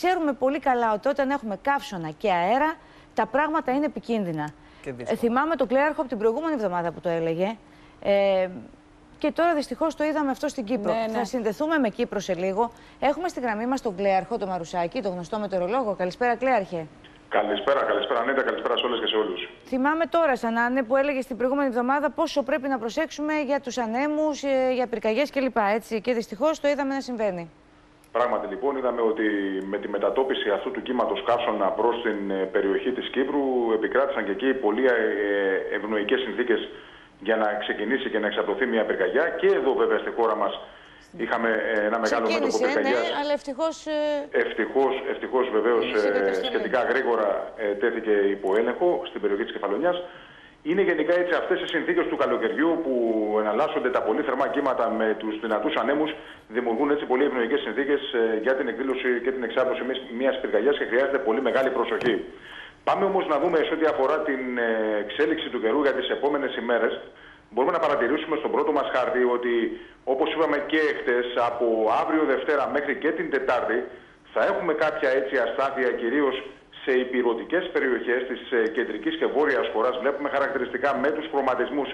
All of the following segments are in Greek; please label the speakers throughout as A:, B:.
A: Ξέρουμε πολύ καλά ότι όταν έχουμε καύσωνα και αέρα, τα πράγματα είναι επικίνδυνα. Ε, θυμάμαι τον Κλέαρχο από την προηγούμενη εβδομάδα που το έλεγε. Ε, και τώρα δυστυχώς το είδαμε αυτό στην Κύπρο.
B: Ναι, ναι.
A: Θα συνδεθούμε με Κύπρο σε λίγο. Έχουμε στη γραμμή μας τον Κλέαρχο, τον Μαρουσάκη, τον γνωστό μετεωρολόγο. Καλησπέρα, Κλέαρχε.
C: Καλησπέρα, καλησπέρα Νίτα, καλησπέρα σε όλες και σε όλους.
A: Θυμάμαι τώρα, σαν να είναι, που έλεγε την προηγούμενη εβδομάδα πόσο πρέπει να προσέξουμε για τους ανέμους, ε, για πυρκαγιές κλπ. Έτσι. Και δυστυχώς το είδαμε να συμβαίνει.
C: Πράγματι λοιπόν είδαμε ότι με τη μετατόπιση αυτού του κύματος καύσωνα προς την ε, περιοχή της Κύπρου επικράτησαν και εκεί πολύ ε, ευνοϊκές συνθήκες για να ξεκινήσει και να εξαπλωθεί μια πυρκαγιά και εδώ βέβαια στη χώρα μας είχαμε ε, ένα μεγάλο μέτωπο
A: Ξεκίνησε, ναι,
C: πυρκαγιάς.
A: αλλά ευτυχώς.
C: Ευτυχώς, ευτυχώς βεβαίως
A: Είναι σε
C: ε,
A: καταστολή.
C: σχετικά γρήγορα ε, τέθηκε υπό έλεγχο στην περιοχή της Κεφαλονιάς. Είναι γενικά έτσι αυτές οι συνθήκες του καλοκαιριού που εναλλάσσονται τα πολύ θερμά κύματα με τους δυνατούς ανέμους δημιουργούν έτσι πολύ ευνοϊκές συνθήκες ε, για την εκδήλωση και την εξάπλωση μιας- μιας πυρκαγιάς και χρειάζεται πολύ μεγάλη προσοχή. Πάμε όμως να δούμε σε ό,τι αφορά την ε, εξέλιξη του καιρού για τις επόμενες ημέρες. Μπορούμε να παρατηρήσουμε στον πρώτο μας χάρτη ότι όπως είπαμε και χτες από αύριο Δευτέρα μέχρι και την Τετάρτη θα έχουμε κάποια έτσι αστάθεια κυρίως σε υπηρετικές περιοχές της ε, κεντρικής και βόρειας χώρας. Βλέπουμε χαρακτηριστικά με τους χρωματισμούς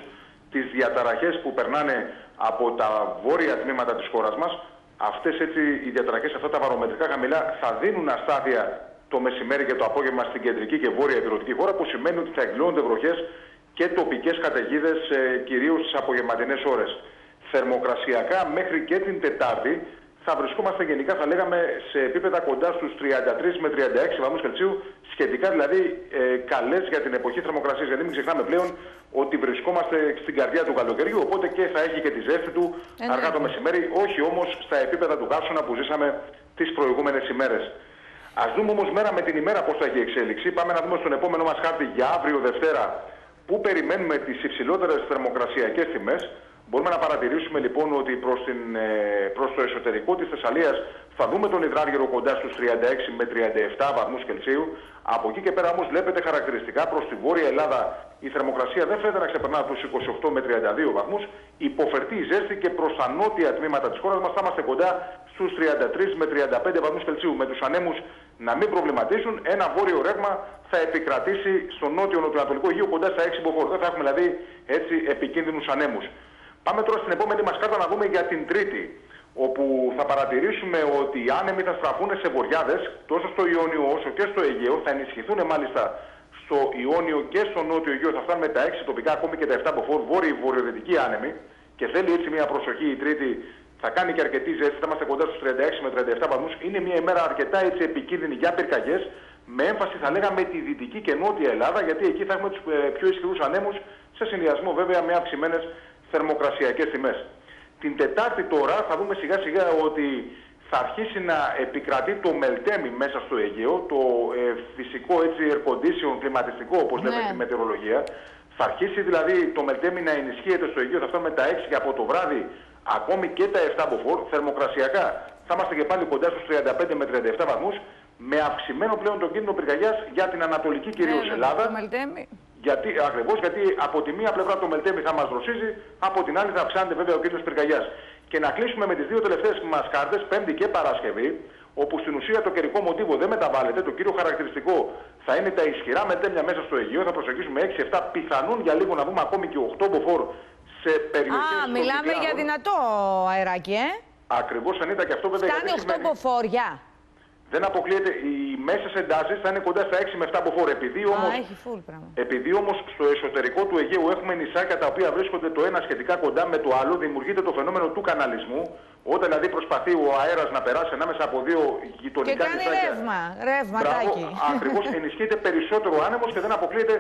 C: τις διαταραχές που περνάνε από τα βόρεια τμήματα της χώρας μας. Αυτές έτσι οι διαταραχές, αυτά τα βαρομετρικά χαμηλά θα δίνουν αστάθεια το μεσημέρι και το απόγευμα στην κεντρική και βόρεια υπηρετική χώρα που σημαίνει ότι θα εκδηλώνονται βροχές και τοπικές καταιγίδες ε, κυρίως στις απογευματινές ώρες. Θερμοκρασιακά μέχρι και την Τετάρτη θα βρισκόμαστε γενικά θα λέγαμε σε επίπεδα κοντά στους 33 με 36 βαθμούς Κελσίου σχετικά δηλαδή ε, καλές για την εποχή θερμοκρασίας γιατί μην ξεχνάμε πλέον ότι βρισκόμαστε στην καρδιά του καλοκαιριού οπότε και θα έχει και τη ζέστη του
A: Ε, ναι.
C: αργά το μεσημέρι όχι όμως στα επίπεδα του καύσωνα που ζήσαμε τις προηγούμενες ημέρες. Ας δούμε όμως μέρα με την ημέρα πώς θα έχει εξέλιξη. Πάμε να δούμε στον επόμενο μας χάρτη για αύριο Δευτέρα που περιμένουμε τις υψηλότερες θερμοκρασιακές τιμές. Μπορούμε να παρατηρήσουμε λοιπόν ότι προς, την, ε, προς το εσωτερικό της Θεσσαλίας θα δούμε τον υδράργυρο κοντά στους 36 με 37 βαθμούς Κελσίου. Από εκεί και πέρα όμως βλέπετε χαρακτηριστικά προς τη Βόρεια Ελλάδα η θερμοκρασία δεν φαίνεται να ξεπερνά τους 28 με 32 βαθμούς. Υποφερτεί η ζέστη και προς τα νότια τμήματα της χώρας μας θα είμαστε κοντά στους 33 με 35 βαθμούς Κελσίου. Με τους ανέμους να μην προβληματίζουν, ένα βόρειο ρεύμα θα επικρατήσει στο νότιο νοτιοανατολικό Αιγαίο κοντά στα 6 μποφόρ. Δεν θα έχουμε δηλαδή έτσι επικίνδυνους ανέμους. Πάμε τώρα στην επόμενη μας κάρτα να δούμε για την Τρίτη, όπου θα παρατηρήσουμε ότι οι άνεμοι θα στραφούν σε βοριάδες τόσο στο Ιόνιο όσο και στο Αιγαίο, θα ενισχυθούν μάλιστα στο Ιόνιο και στο Νότιο Αιγαίο, θα φτάνουμε τα 6 τοπικά ακόμη και τα 7 από φόρ, βόρειοι βορειοδυτικοί άνεμοι και θέλει έτσι μια προσοχή η Τρίτη. Θα κάνει και αρκετή ζέστη, θα είμαστε κοντά στους 36 με 37 βαθμούς. Είναι μια ημέρα αρκετά έτσι επικίνδυνη για πυρκαγιές, με έμφαση θα λέγαμε τη δυτική και νότια Ελλάδα, γιατί εκεί θα έχουμε τους ε, πιο ισχυρούς ανέμους, σε συνδυασμό βέβαια με αυξημένες θερμοκρασιακές τιμές. Την Τετάρτη τώρα θα δούμε σιγά σιγά ότι θα αρχίσει να επικρατεί το μελτέμι μέσα στο Αιγαίο, το ε, φυσικό έτσι air condition, κλιματιστικό όπως λέμε
A: Ναι.
C: στη μετεωρολογία. Θα αρχίσει δηλαδή το μελτέμι να ενισχύεται στο Αιγαίο, θα φτάνουμε τα 6 και από το βράδυ ακόμη και τα 7 από φόρ, θερμοκρασιακά. Θα είμαστε και πάλι κοντά στους 35 με 37 βαθμούς, με αυξημένο πλέον τον κίνδυνο πυρκαγιάς για την Ανατολική κυρίως
A: Ναι,
C: Ελλάδα.
A: το Μελτέμι.
C: Γιατί, ακριβώς γιατί από τη μία πλευρά το μελτέμι θα μας δροσίζει, από την άλλη θα αυξάνεται βέβαια ο κίνδυνος πυρκαγιάς. Και να κλείσουμε με τις δύο τελευταίες μας κάρτες, Πέμπτη και Παρασκευή, όπου στην ουσία το καιρικό μοτίβο δεν μεταβάλλεται. Το κύριο χαρακτηριστικό θα είναι τα ισχυρά μελτέμια μέσα στο Αιγαίο. Θα προσεγγίσουμε 6-7, πιθανόν για λίγο να δούμε ακόμη και 8 μποφόρ σε περιοχές
A: Α,
C: των
A: μιλάμε για
C: Κυκλάδων.
A: δυνατό αεράκι, ε.
C: Ακριβώς Ανίτα και αυτό βέβαια
A: Φτάνει
C: γιατί
A: 8
C: σημαίνει-
A: μποφόρ.
C: δεν αποκλείεται. Οι μέσες εντάσεις θα είναι κοντά στα 6 με 7 μποφόρ. Επειδή όμως
A: Α, έχει full πράγμα.
C: Επειδή όμως στο εσωτερικό του Αιγαίου έχουμε νησάκια τα οποία βρίσκονται το ένα σχετικά κοντά με το άλλο, δημιουργείται το φαινόμενο του καναλισμού. Όταν δηλαδή προσπαθεί ο αέρας να περάσει ανάμεσα από δύο
A: Και
C: γειτονικά
A: κάνει
C: νησάκια.
A: ρεύμα, ρεύματάκι.
C: Ακριβώς ενισχύεται περισσότερο άνεμος και δεν αποκλείεται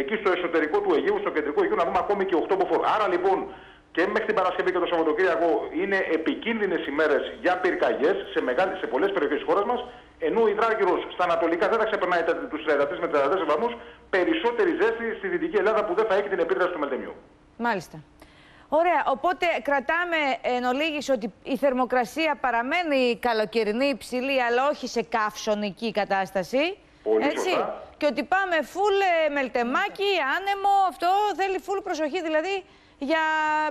C: εκεί στο εσωτερικό του Αιγαίου, στο κεντρικό Αιγαίο, να δούμε ακόμη και 8 μποφόρ. Άρα λοιπόν και μέχρι την Παρασκευή και το Σαββατοκύριακο είναι επικίνδυνες ημέρες για πυρκαγιές σε, μεγάλες- σε πολλές περιοχές της χώρας μας. Ενώ ο υδράργυρο στα ανατολικά δεν θα ξεπερνάει τους 33 με 34 βαθμούς, περισσότερη ζέστη στη δυτική Ελλάδα που δεν θα έχει την επίδραση του μελτεμιού.
A: Μάλιστα. Ωραία, οπότε κρατάμε εν ολίγης ότι η θερμοκρασία παραμένει καλοκαιρινή υψηλή, αλλά όχι σε καύσωνική κατάσταση.
C: Πολύ
A: έτσι.
C: σωστά.
A: Και ότι πάμε φουλ ε, μελτεμάκι, άνεμο, αυτό θέλει φουλ προσοχή δηλαδή για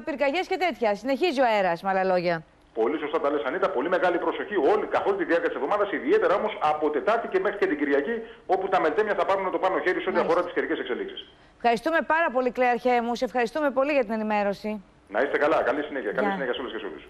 A: πυρκαγιές και τέτοια. Συνεχίζει ο αέρας, με άλλα λόγια.
C: Πολύ σωστά τα λες Ανίτα, πολύ μεγάλη προσοχή όλη, καθ' όλη τη διάρκεια της εβδομάδας, ιδιαίτερα όμως από Τετάρτη και μέχρι και την Κυριακή, όπου τα μελτέμια θα πάρουν το πάνω χέρι σε ό,τι αφορά τις καιρικές εξελίξεις.
A: Ευχαριστούμε πάρα πολύ, Κλέα Αρχαίμου. Σε ευχαριστούμε πολύ για την ενημέρωση.
C: Να είστε καλά. Καλή συνέχεια. Καλή συνέχεια σε όλες και σε όλους.